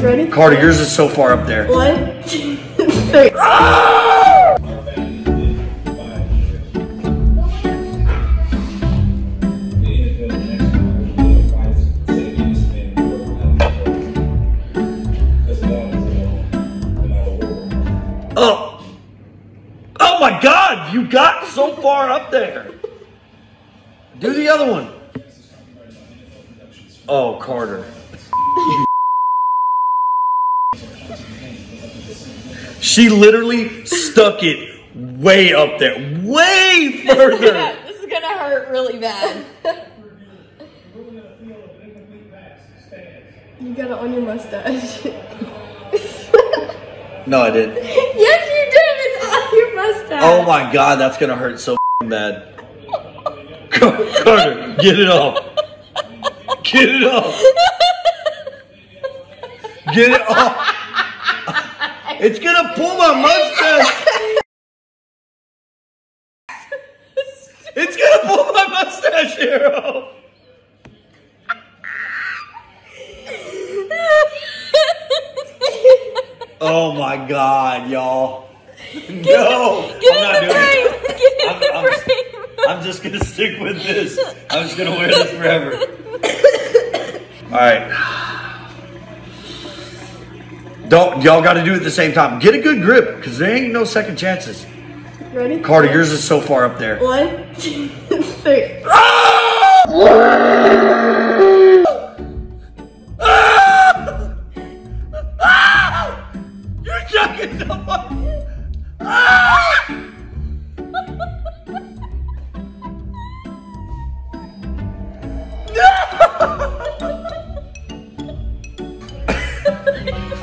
Ready? Carter, yours is so far up there. One, two, three. Oh! Oh my god! You got so far up there! Do the other one. Oh, Carter. She literally stuck it way up there. Way further! this is gonna hurt really bad. you got it on your mustache. No, I didn't. yes, you did. It's on your mustache. Oh my god, that's gonna hurt so bad. Carter, get it off. Get it off. Get it off. It's gonna pull my mustache. It's gonna pull my mustache off. Oh my god, y'all. No, Get I'm not doing frame. it. Get in I'm- the I'm- frame. I'm just gonna stick with this. I'm just gonna wear this forever. All right. Don't y'all got to do it at the same time. Get a good grip, because there ain't no second chances. Ready? Carter, yours is so far up there. One, two, three. You're joking so much. the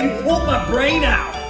You pulled my brain out.